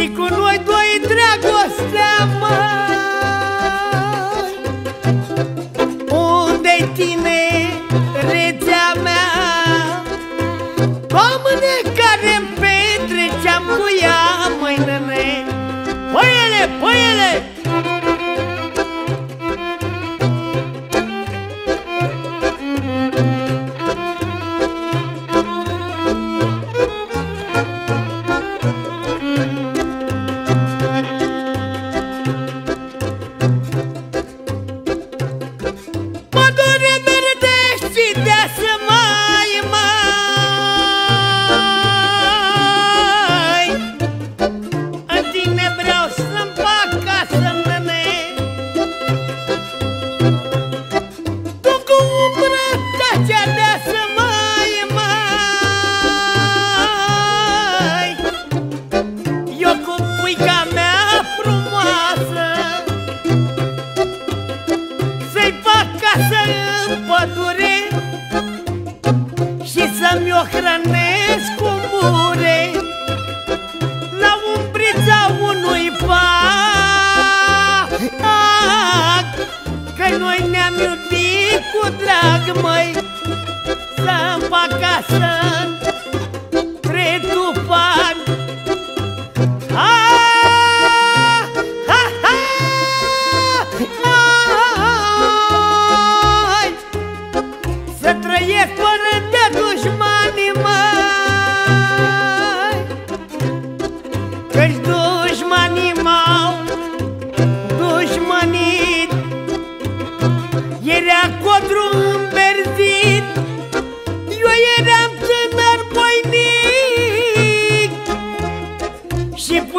Și cu noi doi dragostea mai Unde-i tine, rețea mea Doamne care-mi petreceam cu ea, măi nene Păiele, păiele! mi-o hrănesc cu mure La umbrița unui pac. Că noi ne-am iubit cu drag, măi Să-mi fac casă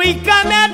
we come at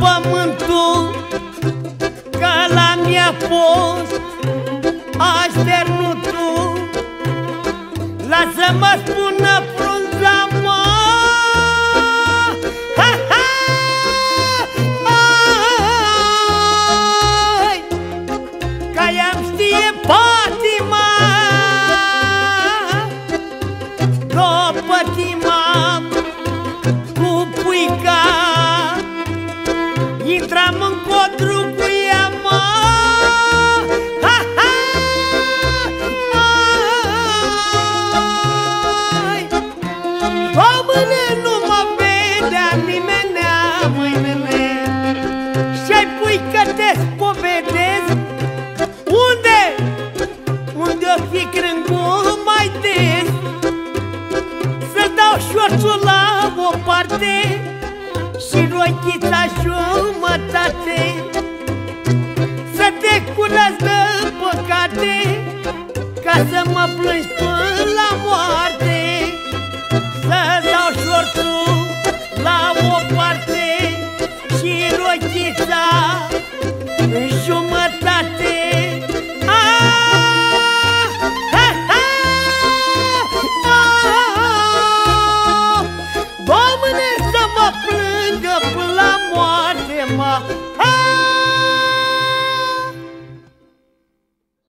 pământul Că la mi-a fost așternutul Lasă-mă spună frunza mă ha, ha! Ai! Ca i-am știe patima După timp